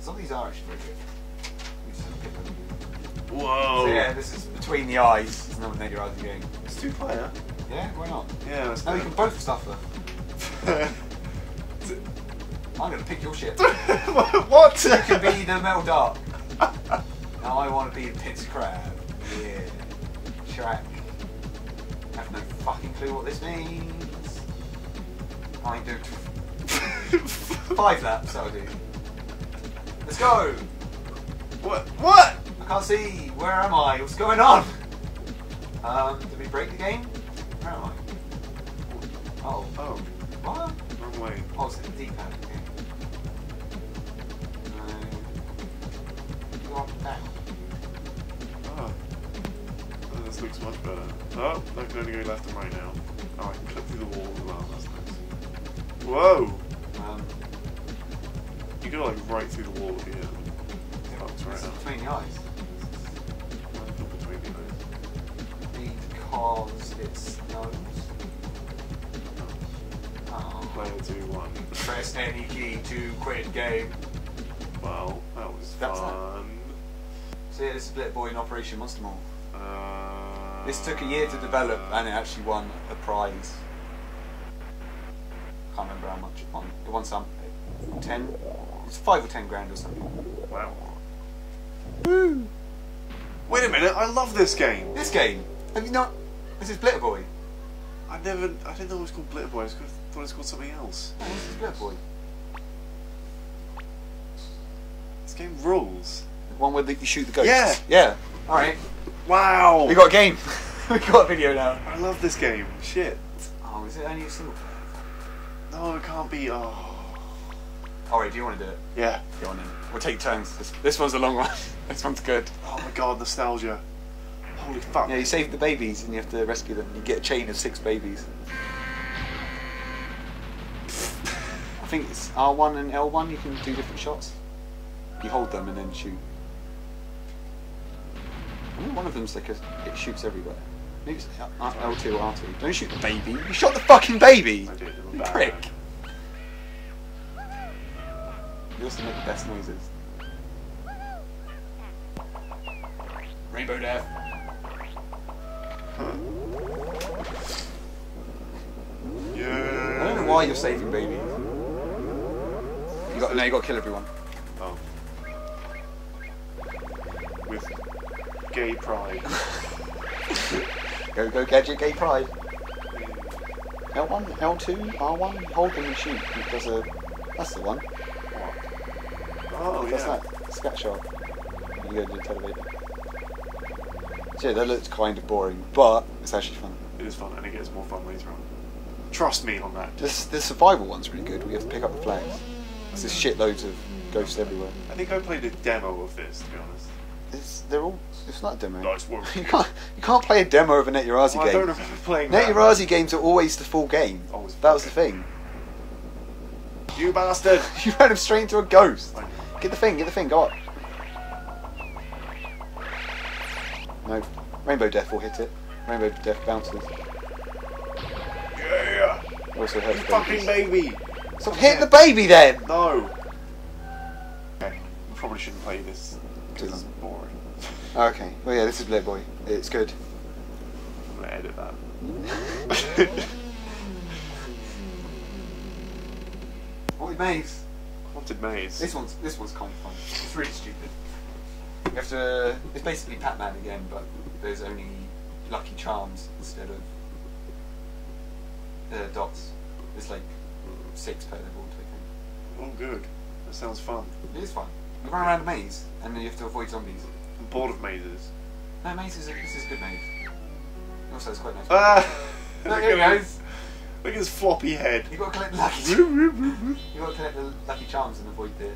Some of these are actually very good. We just haven't picked them. Whoa. So yeah, this is between the eyes. It's not an Razzie game. It's two player. Yeah, why not? Yeah, that's No, you can both suffer. I'm gonna pick your shit. what? You can be the metal dark. now I want to be the pizza crab. Yeah. Shrek. I have no fucking clue what this means. I do five laps, I'll do. Let's go! what? What? I can't see. Where am I? What's going on? Um, did we break the game? Where am I? Oh, Oh, what? wrong way. Oh, it's the D-pad. Okay. Up, down. Oh. Oh, this looks much better. Oh, I can only go left and right now. Oh, I can cut through the wall as well. That's nice. Whoa! Um, You go like right through the wall here. Oh, it's right it's now. between the eyes. Not between the eyes. Because it's nose. Oh. Player two, one. Press any key to quit game. Well, that was That's fun. So yeah, this is Blitter Boy in Operation Monster Mall. Uh, This took a year to develop and it actually won a prize. Can't remember how much it won. It won some. Ten? It's five or ten grand or something. Wow. Woo! Wait a minute, I love this game. This game? Have you not? This is Blitter Boy. I never, I didn't know it was called Blitter Boy. I thought it was called something else. Oh, this is Blitter Boy. This game rules. The one where the, you shoot the ghosts. Yeah. Yeah. Alright. Wow! We got a game. we got a video now. I love this game. Shit. Oh, is it only a single? No, it can't be. Oh. Alright, do you want to do it? Yeah. Go on then. We'll take turns. This, this one's a long one. this one's good. Oh my god, nostalgia. Holy fuck. Yeah, you save the babies and you have to rescue them. You get a chain of six babies. I think it's R1 and L1, you can do different shots. You hold them and then shoot. I think one of them's like a, it shoots everywhere. Maybe it's L- L2 or R2. Don't shoot the baby. You shot the fucking baby! I did. You prick. You also make the best noises. Rainbow Death. Yeah. I don't know why you're saving babies. You got no, you got to kill everyone. Oh. With gay pride. Go go gadget gay pride. L1, L2, R1, hold them and shoot. It does a. That's the one. Oh That's yeah. that. Scat shot. You go to the television. So yeah, that looks kind of boring, but it's actually fun. It is fun, and it gets more fun later on. Trust me on that. This the survival one's really good. We have to pick up the flags. There's just shitloads of ghosts everywhere. I think I played a demo of this, to be honest. It's they're all. It's not a demo. Nice work. You can't you can't play a demo of a Net Yaroze game. I don't remember playing Net that. Games are always the full game. Always That was the thing. You bastard! You ran him straight into a ghost. Get the thing, get the thing, go up. No. Rainbow Death will hit it. Rainbow Death bounces. Yeah! Also hurts fucking baby! Stop hitting the baby then! No! Okay, we probably shouldn't play this. This is boring. Okay. Well yeah, this is Blade Boy. It's good. I'm gonna edit that. Haunted Maze. Haunted Maze. This one's this one's kind of fun. It's really stupid. You have to. It's basically Pac-Man again, but there's only Lucky Charms instead of uh, dots. It's like six per level type thing. Oh, good. That sounds fun. It is fun. You run around a maze and then you have to avoid zombies. I'm bored of mazes. No, maze is a, this is a good maze. Also, it's quite nice. Ah! Look, here he at goes. Look at his floppy head. You got to collect the lucky. You got to collect the lucky charms and avoid the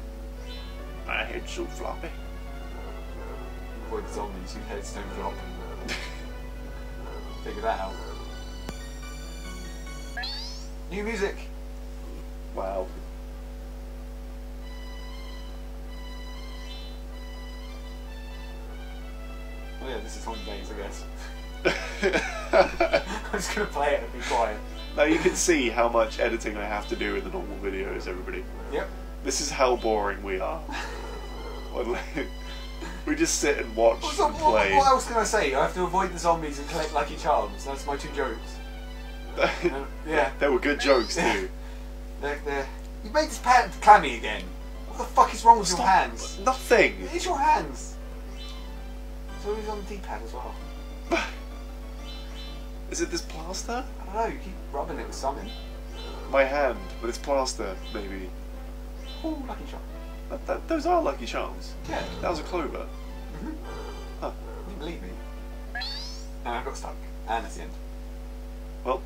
My head's so floppy. avoid the zombies. Your heads don't flop. Uh, figure that out. New music. Wow. Oh yeah, this is Haunted Maze, I guess. I'm just gonna play it and be quiet. Now you can see how much editing I have to do in the normal videos, everybody. Yep. This is how boring we are. We just sit and watch What's and what, play. what else can I say? I have to avoid the zombies and collect Lucky Charms. That's my two jokes. Uh, yeah. They were good jokes too. They're, they're... You made this pan clammy again. What the fuck is wrong with your hands? Nothing. It's your hands. It's always on the D-pad as well. Is it this plaster? I don't know. You keep rubbing it with something. My hand, but it's plaster, maybe. Ooh, Lucky Charm. That, that, those are lucky charms. Yeah. That was a clover. Mm-hmm. Huh. You believe me? And I got stuck. And that's the end. Well,